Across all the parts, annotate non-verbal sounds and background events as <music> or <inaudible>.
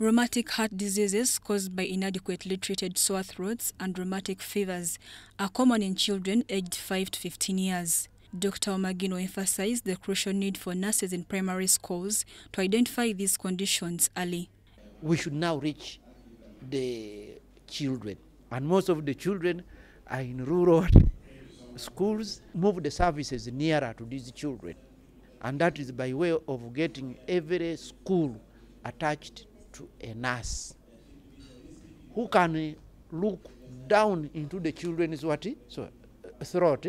Rheumatic heart diseases caused by inadequately treated sore throats and rheumatic fevers are common in children aged 5 to 15 years. Dr. Omagino emphasized the crucial need for nurses in primary schools to identify these conditions early. We should now reach the children, and most of the children are in rural <laughs> schools. Move the services nearer to these children, and that is by way of getting every school attached to a nurse who can look down into the children's what so uh, throat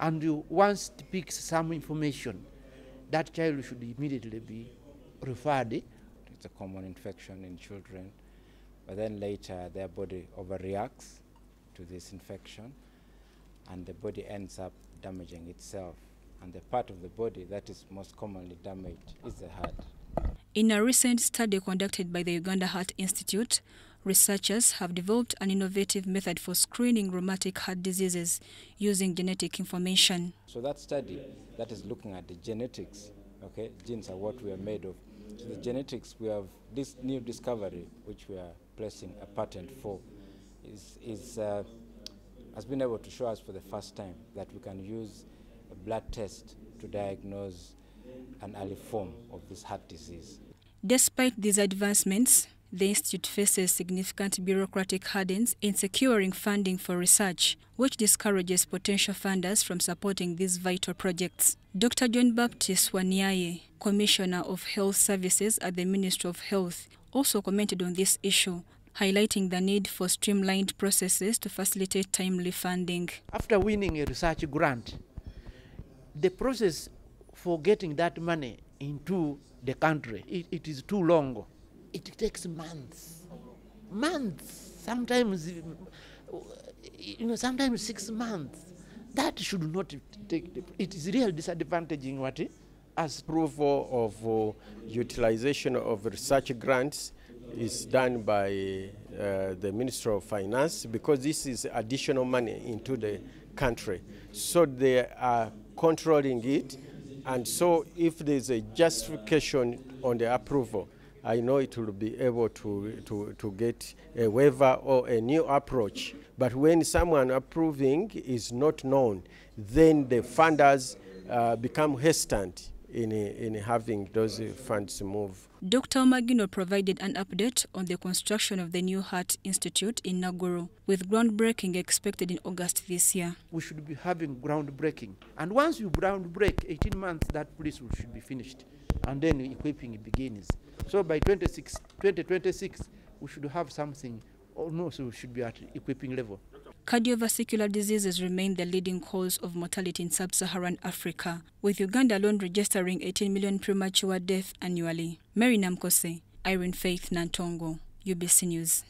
and once picks some information that child should immediately be referred. It's a common infection in children but then later their body overreacts to this infection and the body ends up damaging itself and the part of the body that is most commonly damaged is the heart in a recent study conducted by the Uganda Heart Institute, researchers have developed an innovative method for screening rheumatic heart diseases using genetic information. So that study that is looking at the genetics, okay, genes are what we are made of. So the genetics, we have this new discovery, which we are placing a patent for, is, is uh, has been able to show us for the first time that we can use a blood test to diagnose an early form of this heart disease. Despite these advancements, the Institute faces significant bureaucratic hurdles in securing funding for research, which discourages potential funders from supporting these vital projects. Dr. John Baptist Waniaye, Commissioner of Health Services at the Ministry of Health, also commented on this issue, highlighting the need for streamlined processes to facilitate timely funding. After winning a research grant, the process for getting that money into the country, it, it is too long. It takes months, months, sometimes, you know, sometimes six months. That should not take, it is real disadvantaging what as approval of uh, utilization of research grants is done by uh, the Minister of Finance because this is additional money into the country. So they are controlling it and so if there's a justification on the approval, I know it will be able to, to, to get a waiver or a new approach. But when someone approving is not known, then the funders uh, become hesitant in, in having those funds move. Dr. Omagino provided an update on the construction of the new Heart Institute in Naguru, with groundbreaking expected in August this year. We should be having groundbreaking. And once you groundbreak, 18 months, that place should be finished. And then equipping begins. So by 26, 2026, we should have something, or no, so we should be at equipping level. Cardiovascular diseases remain the leading cause of mortality in sub-Saharan Africa, with Uganda alone registering 18 million premature deaths annually. Mary Namkose, Irene Faith Nantongo, UBC News.